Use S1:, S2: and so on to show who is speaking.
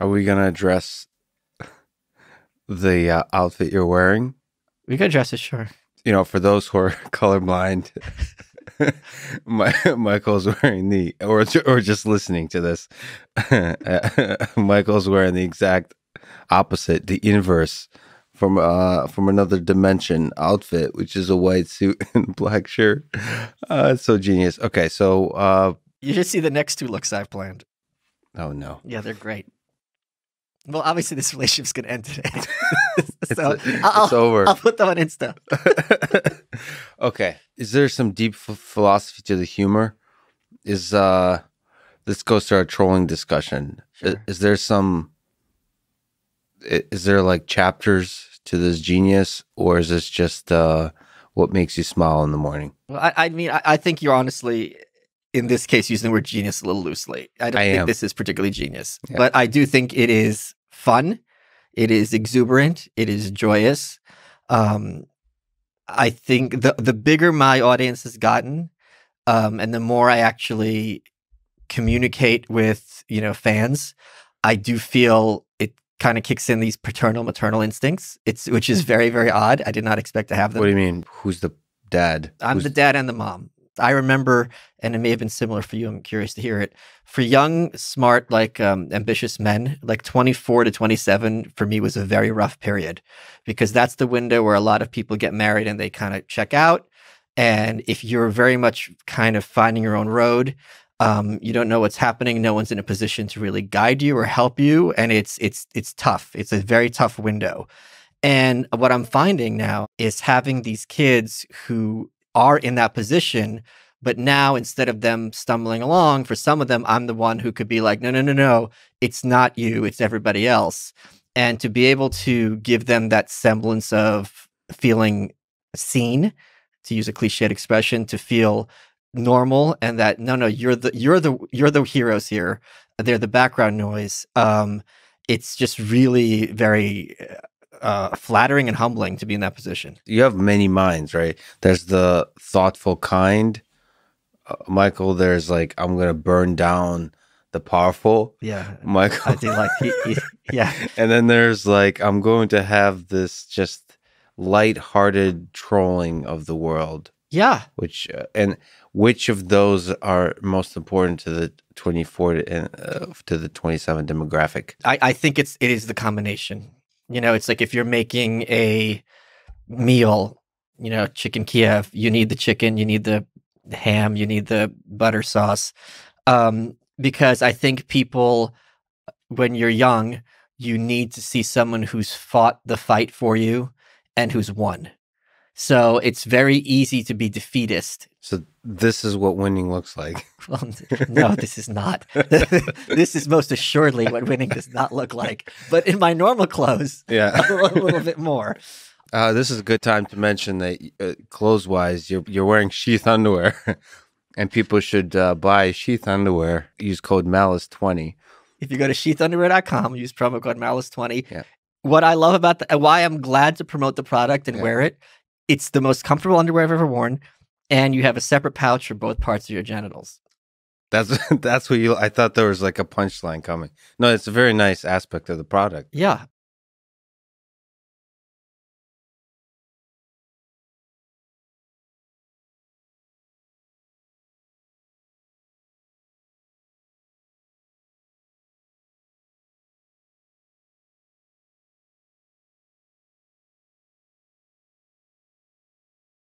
S1: Are we gonna address the uh, outfit you're wearing?
S2: We could address it, sure.
S1: You know, for those who are colorblind, My, Michael's wearing the, or or just listening to this. Michael's wearing the exact opposite, the inverse from uh from another dimension outfit, which is a white suit and black shirt. Uh, it's so genius. Okay, so uh,
S2: You should see the next two looks I've planned.
S1: oh no,
S2: Yeah, they're great. Well, obviously, this relationship's going to end today.
S1: it's,
S2: so
S1: it's
S2: I'll,
S1: over.
S2: I'll put them on Insta.
S1: okay. Is there some deep ph philosophy to the humor? Is uh this goes to our trolling discussion.
S2: Sure.
S1: Is, there some is there like chapters to this genius or is this just uh what makes you smile in the morning?
S2: Well, I, I mean, I, I think you're honestly, in this case, using the word genius a little loosely. I don't
S1: I
S2: think
S1: am.
S2: this is particularly genius,
S1: Yeah.
S2: but I do think it is fun. It is exuberant. It is joyous. Um, I think the the bigger my audience has gotten, um, and the more I actually communicate with you know fans, I do feel it kind of kicks in these paternal maternal instincts. It's which is very very odd. I did not expect to have them.
S1: What do you mean? Who's the dad?
S2: I'm
S1: Who's-
S2: the dad and the mom. I remember, and it may have been similar for you. I'm curious to hear it. For young, smart, like um, ambitious men, like 24 to 27, for me was a very rough period because that's the window where a lot of people get married and they kind of check out. And if you're very much kind of finding your own road, um, you don't know what's happening. No one's in a position to really guide you or help you, and it's it's it's tough. It's a very tough window. And what I'm finding now is having these kids who are in that position, but now instead of them stumbling along, for some of them, I'm the one who could be like, no, no, no, no, it's not you, it's everybody else. And to be able to give them that semblance of feeling seen, to use a cliched expression, to feel normal and that no no you're the you're the you're the heroes here they're the background noise um it's just really very uh flattering and humbling to be in that position
S1: you have many minds, right? There's the thoughtful kind, uh, Michael. There's like I'm gonna burn down the powerful,
S2: yeah
S1: Michael.
S2: i do like he, he, yeah
S1: and then there's like I'm going to have this just light-hearted trolling of the world.
S2: yeah
S1: Which uh, and which of those are most important to the 24 to, uh, to the 27 demographic?
S2: I, I think it's it is the combination. You know, it's like if you're making a meal, you know, chicken Kiev, you need the chicken, you need the ham, you need the butter sauce. Um, because I think people when you're young, you need to see someone who's fought the fight for you and who's won. So it's very easy to be defeatist
S1: So this is what winning looks like.
S2: well, no, this is not. this is most assuredly what winning does not look like. But in my normal clothes,
S1: Yeah.
S2: a little bit more.
S1: Uh, this is a good time to mention that uh, clothes-wise, you're you're wearing sheath underwear, and people should uh, buy sheath underwear. Use code Malice twenty.
S2: If you go to sheathunderwear.com, use promo code Malice20.
S1: Yeah.
S2: What I love about the, why I'm glad to promote the product and
S1: Yeah.
S2: wear it, it's the most comfortable underwear I've ever worn. And you have a separate pouch for both parts of your genitals.
S1: That's that's what you. I thought there was like a punchline coming. No, it's a very nice aspect of the product.
S2: Yeah.